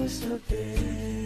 vamos saber.